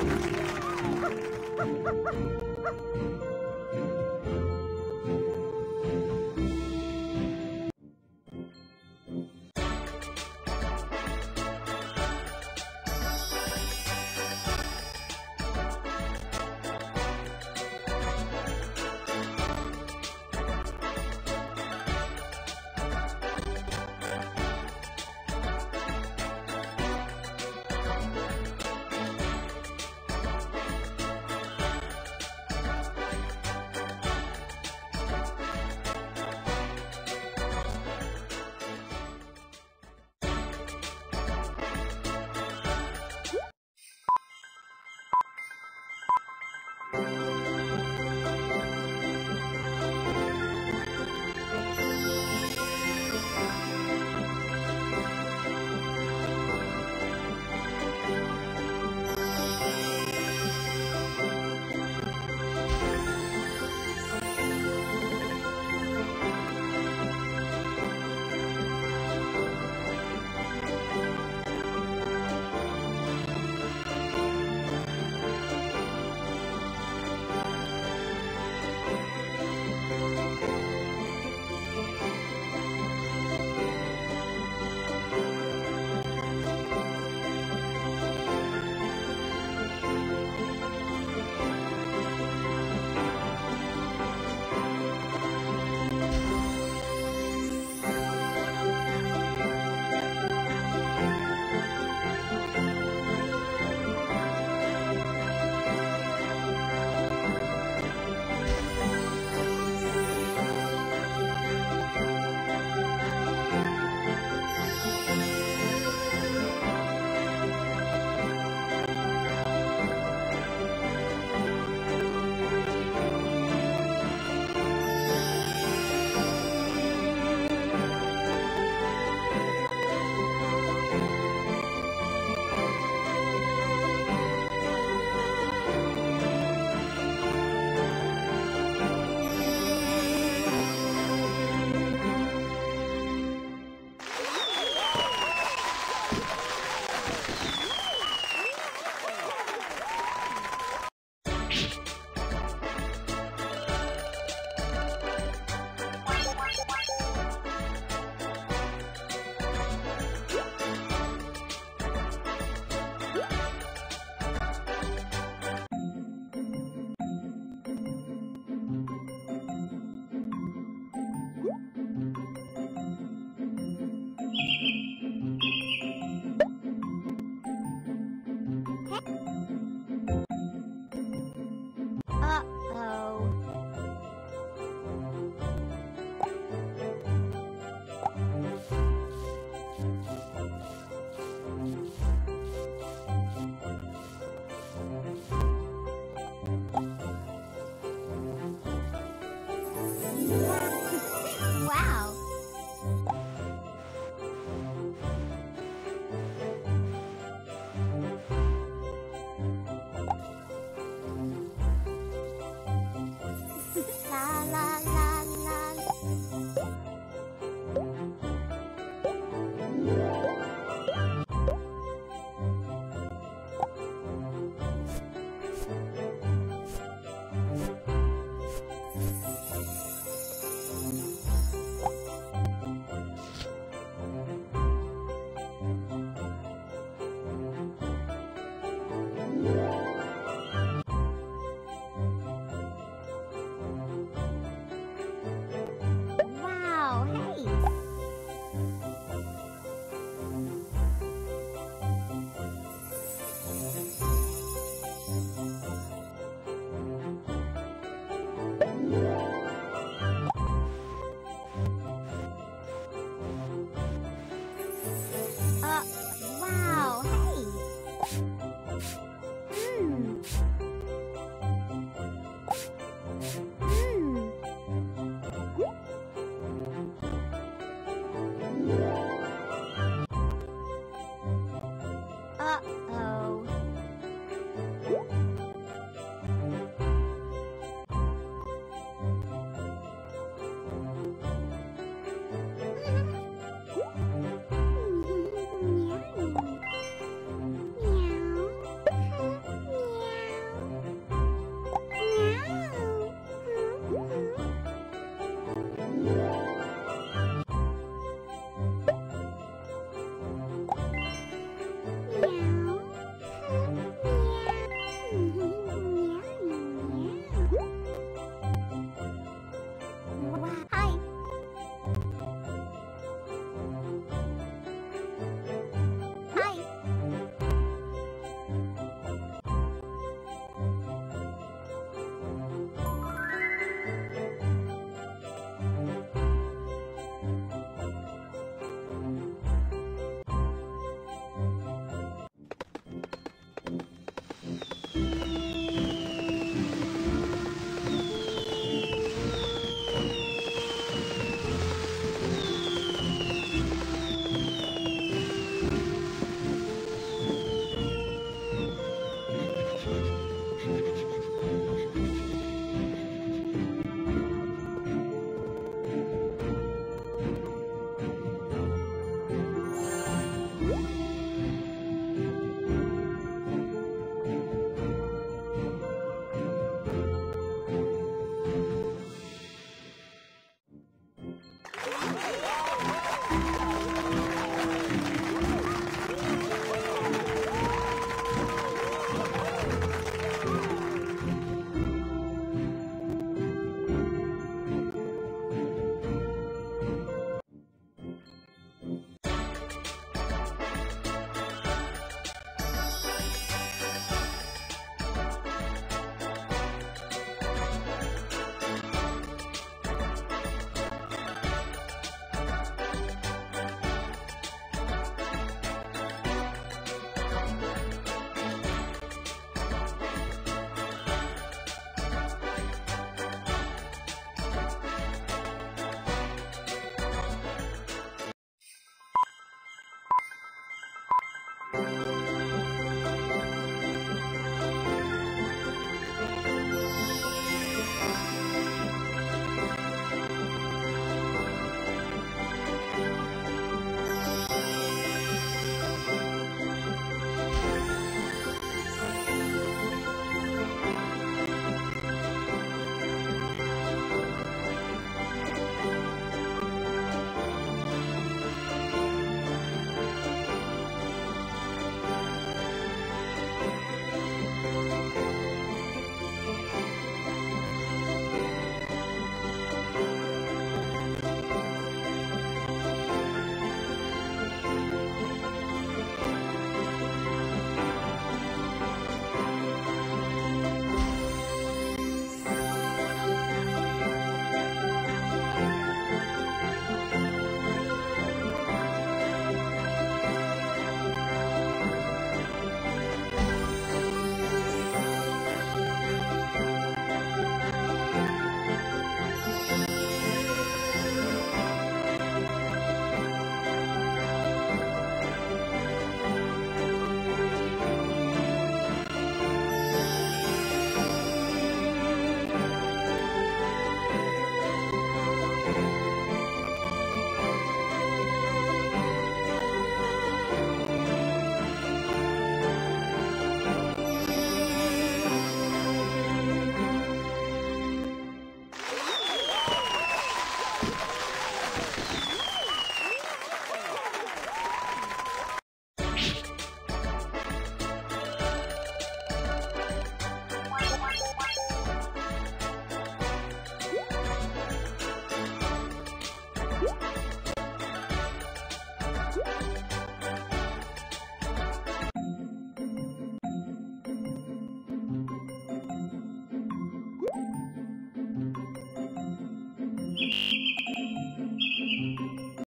Ha ha ha!